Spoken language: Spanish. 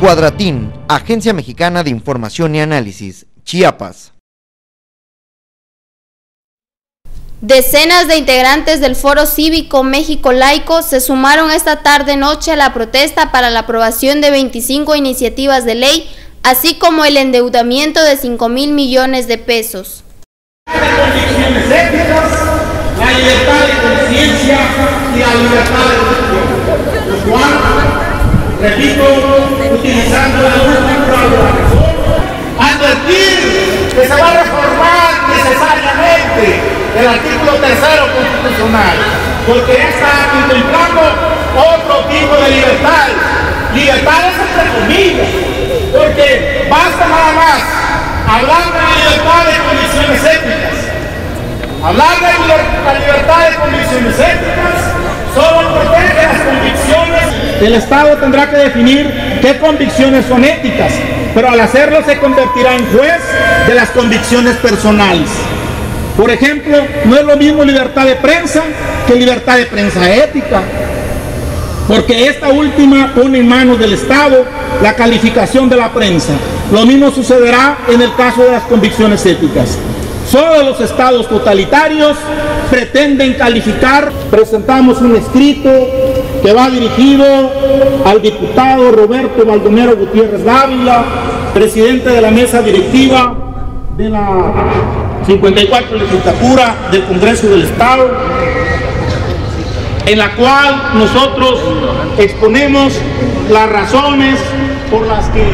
Cuadratín, Agencia Mexicana de Información y Análisis, Chiapas. Decenas de integrantes del Foro Cívico México Laico se sumaron esta tarde-noche a la protesta para la aprobación de 25 iniciativas de ley, así como el endeudamiento de 5 mil millones de pesos. La libertad de conciencia y la libertad de religión, lo cual, repito, utilizando la última advertir que se va a reformar necesariamente el artículo tercero constitucional, porque está contemplando otro tipo de libertad, libertades entre comillas, porque basta nada más hablar de libertad de condiciones éticas, hablar de la libertad de condiciones éticas, El Estado tendrá que definir qué convicciones son éticas, pero al hacerlo se convertirá en juez de las convicciones personales. Por ejemplo, no es lo mismo libertad de prensa que libertad de prensa ética, porque esta última pone en manos del Estado la calificación de la prensa. Lo mismo sucederá en el caso de las convicciones éticas. Solo los estados totalitarios pretenden calificar. Presentamos un escrito que va dirigido al diputado Roberto Baldomero Gutiérrez Dávila, presidente de la mesa directiva de la 54 legislatura del Congreso del Estado, en la cual nosotros exponemos las razones por las que